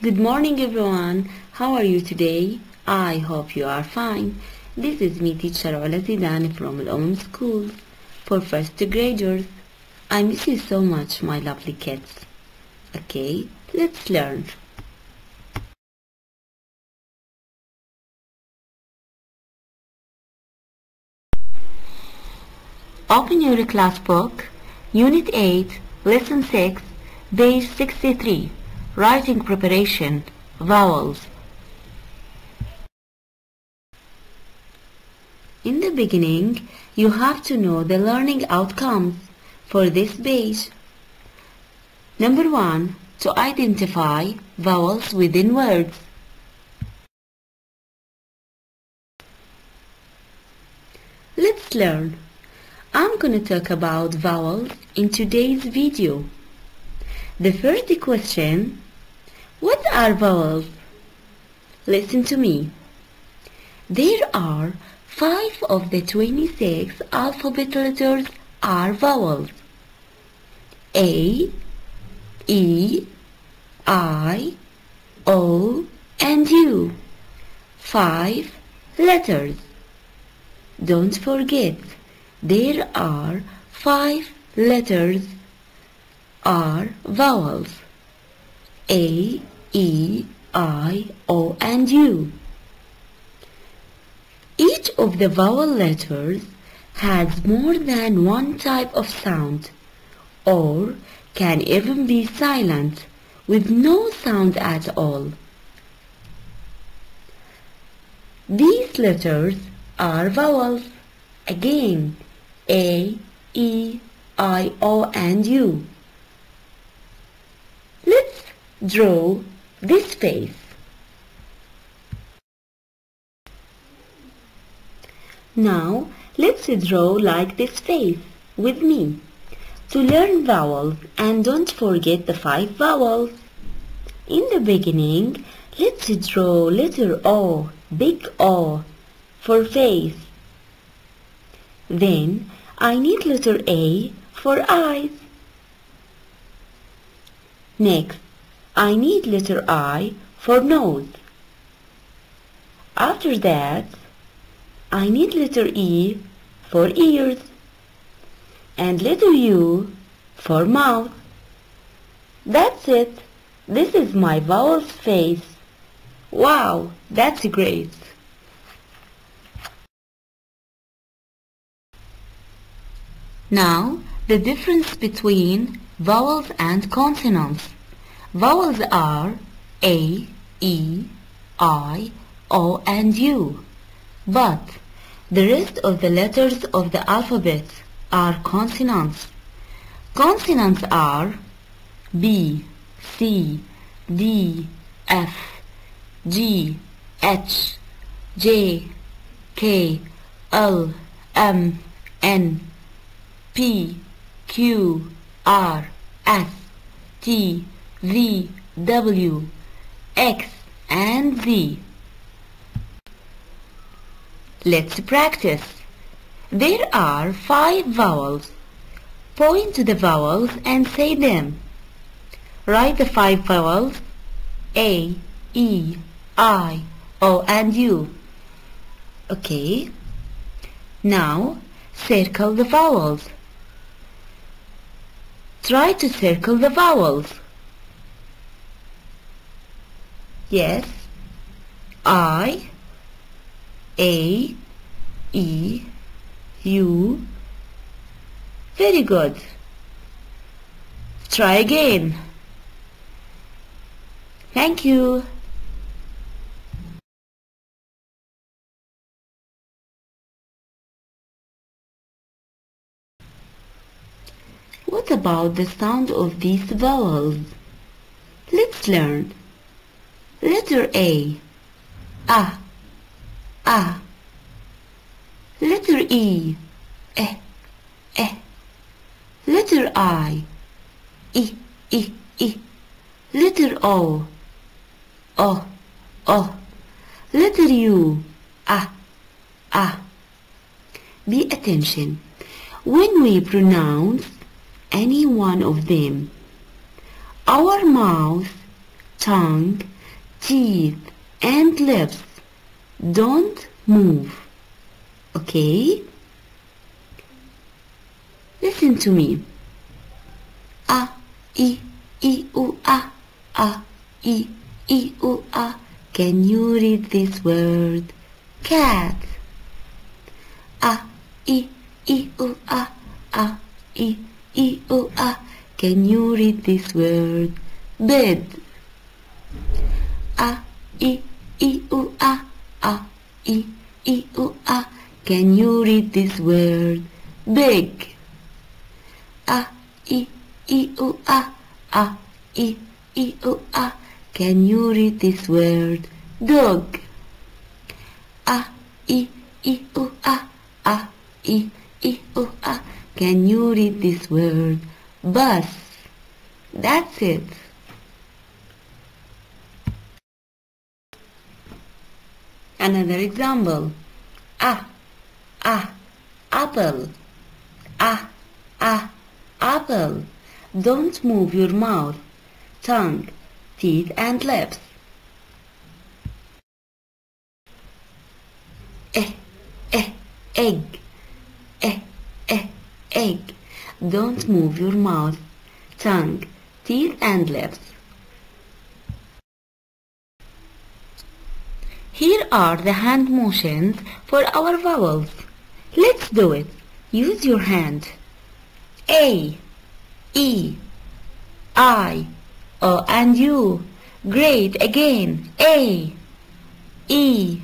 Good morning everyone. How are you today? I hope you are fine. This is me teacher Ola Zidan from Al School for first graders. I miss you so much my lovely kids. Okay, let's learn. Open your class book, Unit 8, Lesson 6, page 63. Writing preparation, vowels. In the beginning, you have to know the learning outcomes for this page. Number one, to identify vowels within words. Let's learn. I'm going to talk about vowels in today's video. The first question what are vowels? Listen to me. There are five of the 26 alphabet letters are vowels. A, E, I, O, and U. Five letters. Don't forget, there are five letters are vowels. A, E, I, O, and U. Each of the vowel letters has more than one type of sound or can even be silent with no sound at all. These letters are vowels. Again, A, E, I, O, and U. Let's draw this face. Now, let's draw like this face with me. To learn vowels and don't forget the five vowels. In the beginning, let's draw letter O, big O, for face. Then, I need letter A for eyes. Next, I need letter I for nose. After that, I need letter E for ears and letter U for mouth. That's it. This is my vowels face. Wow, that's great. Now, the difference between vowels and consonants. Vowels are A, E, I, O, and U. But the rest of the letters of the alphabet are consonants. Consonants are B, C, D, F, G, H, J, K, L, M, N, P, Q, R, S, T, V, W, X, and Z. Let's practice. There are five vowels. Point to the vowels and say them. Write the five vowels A, E, I, O, and U. Okay. Now, circle the vowels. Try to circle the vowels. Yes. I, A, E, U. Very good. Try again. Thank you. What about the sound of these vowels? Let's learn. Letter A. A. A. Letter E. E. E. Letter I. I. I. I. Letter O. O. O. Letter U. A. A. Be attention. When we pronounce any one of them, our mouth tongue, teeth, and lips. Don't move. Okay? Listen to me. A, I, I, U, A, A, I, I, U, A. Can you read this word? Cat. A, I, I, U, A, A, I, I, U, A. Can you read this word? Bed. I, I, U, A, A, I, I, U, A. Can you read this word? Big. A, I, I, U, A, A, I, I, U, A. Can you read this word? Dog. A, I, I, U, A, A, I, I, U, A. Can you read this word? Bus. That's it. Another example. A, A, apple. A, A, apple. Don't move your mouth, tongue, teeth and lips. Eh, eh, egg. Eh, eh, egg. Don't move your mouth, tongue, teeth and lips. Here are the hand motions for our vowels. Let's do it. Use your hand. A, E, I, O and U. Great again. A, E,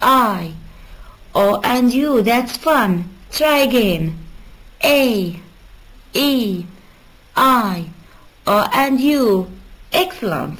I, O and U. That's fun. Try again. A, E, I, O and U. Excellent.